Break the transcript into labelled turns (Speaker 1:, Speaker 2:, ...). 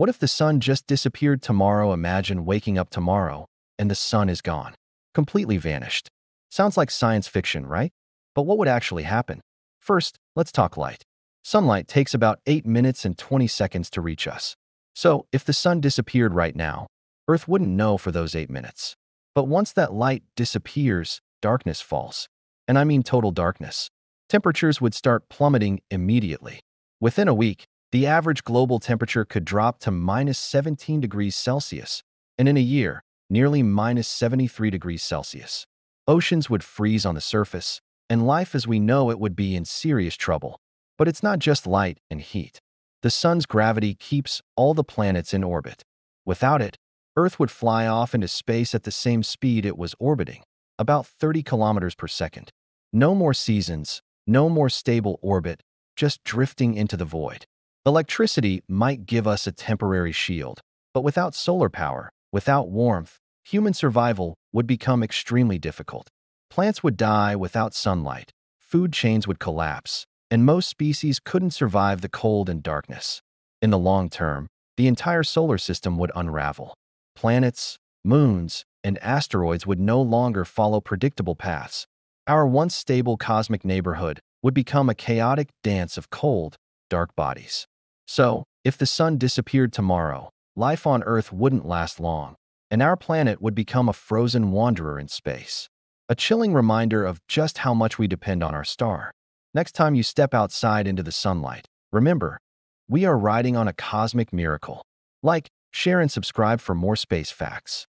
Speaker 1: What if the sun just disappeared tomorrow? Imagine waking up tomorrow and the sun is gone, completely vanished. Sounds like science fiction, right? But what would actually happen? First, let's talk light. Sunlight takes about 8 minutes and 20 seconds to reach us. So, if the sun disappeared right now, Earth wouldn't know for those 8 minutes. But once that light disappears, darkness falls. And I mean total darkness. Temperatures would start plummeting immediately. Within a week, the average global temperature could drop to minus 17 degrees Celsius, and in a year, nearly minus 73 degrees Celsius. Oceans would freeze on the surface, and life as we know it would be in serious trouble. But it's not just light and heat. The sun's gravity keeps all the planets in orbit. Without it, Earth would fly off into space at the same speed it was orbiting, about 30 kilometers per second. No more seasons, no more stable orbit, just drifting into the void. Electricity might give us a temporary shield, but without solar power, without warmth, human survival would become extremely difficult. Plants would die without sunlight, food chains would collapse, and most species couldn't survive the cold and darkness. In the long term, the entire solar system would unravel. Planets, moons, and asteroids would no longer follow predictable paths. Our once stable cosmic neighborhood would become a chaotic dance of cold, dark bodies. So, if the sun disappeared tomorrow, life on Earth wouldn't last long, and our planet would become a frozen wanderer in space. A chilling reminder of just how much we depend on our star. Next time you step outside into the sunlight, remember, we are riding on a cosmic miracle. Like, share, and subscribe for more space facts.